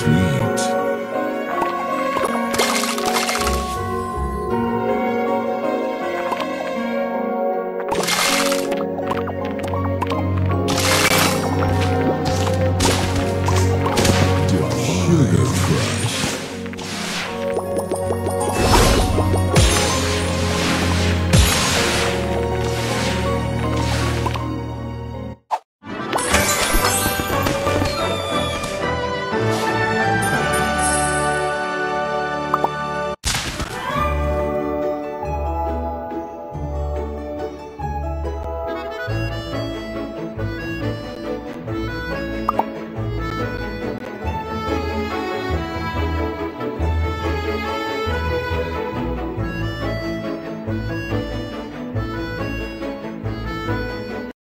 sweet. Sugar Crush.